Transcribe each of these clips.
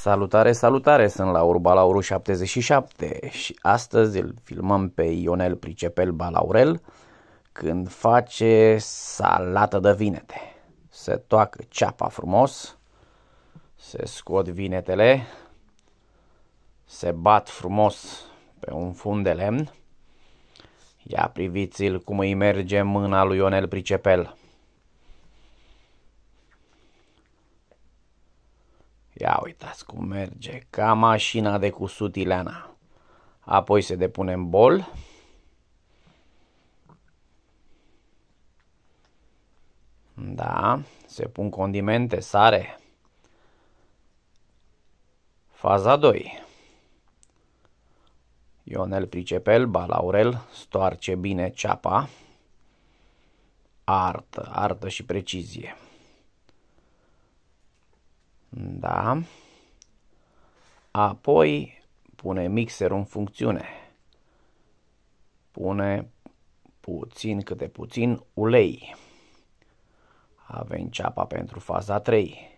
Salutare, salutare, sunt la Urbalauru 77 și astăzi îl filmăm pe Ionel Pricepel Balaurel când face salată de vinete. Se toacă ceapa frumos, se scot vinetele, se bat frumos pe un fund de lemn. Ia priviți-l cum îi merge mâna lui Ionel Pricepel. Ia uitați cum merge, ca mașina de cusut Ileana. Apoi se depune în bol. Da, se pun condimente, sare. Faza 2. Ionel Pricepel, Balaurel, stoarce bine ceapa. Artă, artă și precizie. Da. Apoi pune mixerul în funcțiune. Pune puțin câte puțin ulei. Avem ceapa pentru faza 3.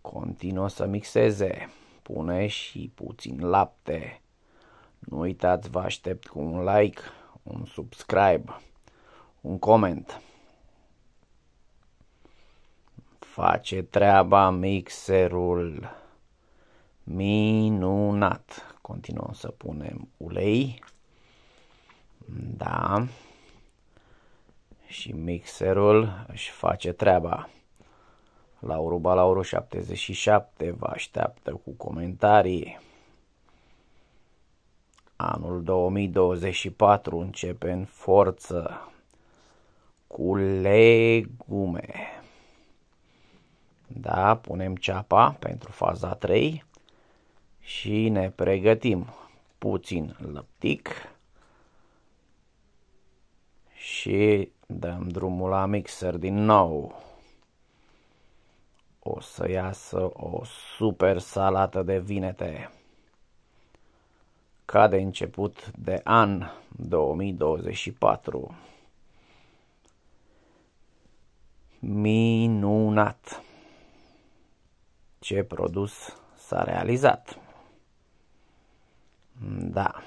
Continuă să mixeze. Pune și puțin lapte. Nu uitați, vă aștept cu un like, un subscribe, un coment. Face treaba mixerul minunat. Continuăm să punem ulei. Da. Și mixerul își face treaba. Lauru Balauru 77 vă așteaptă cu comentarii. Anul 2024 începe în forță cu legume. Da, punem ceapa pentru faza 3 și ne pregătim puțin lăptic și dăm drumul la mixer din nou. O să iasă o super salată de vinete ca de început de an 2024. Minunat! Ce produs s-a realizat. Da.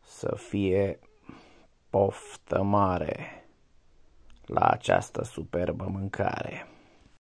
Să fie poftă mare la această superbă mâncare.